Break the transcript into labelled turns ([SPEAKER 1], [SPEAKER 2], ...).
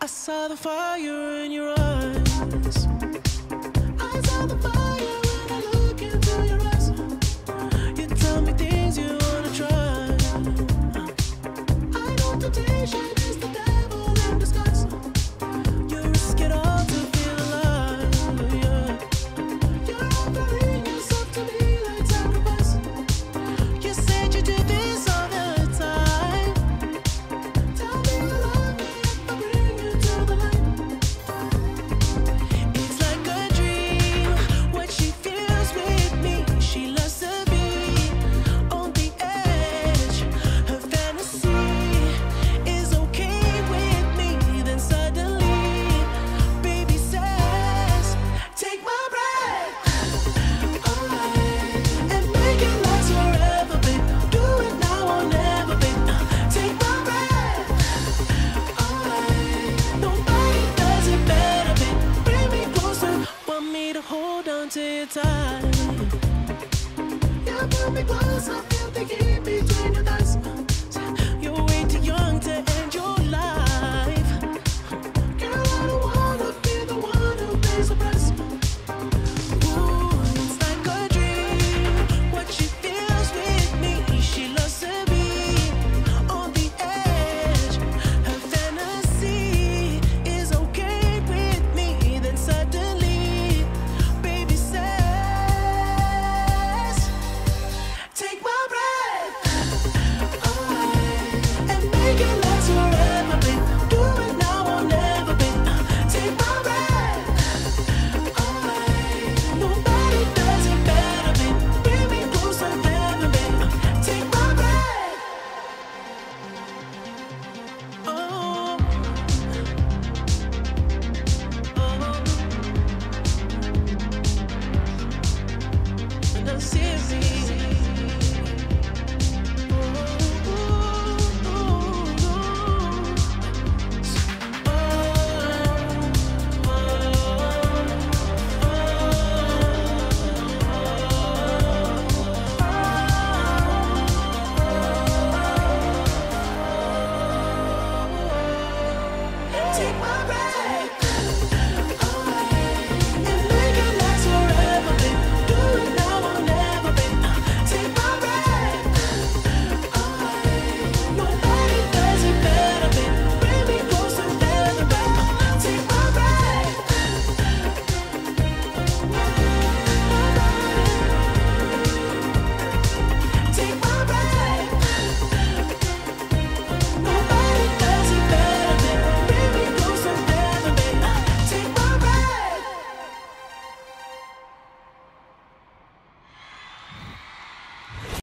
[SPEAKER 1] I saw the fire in your eyes. side. You pull me closer, feel the heat between your thighs.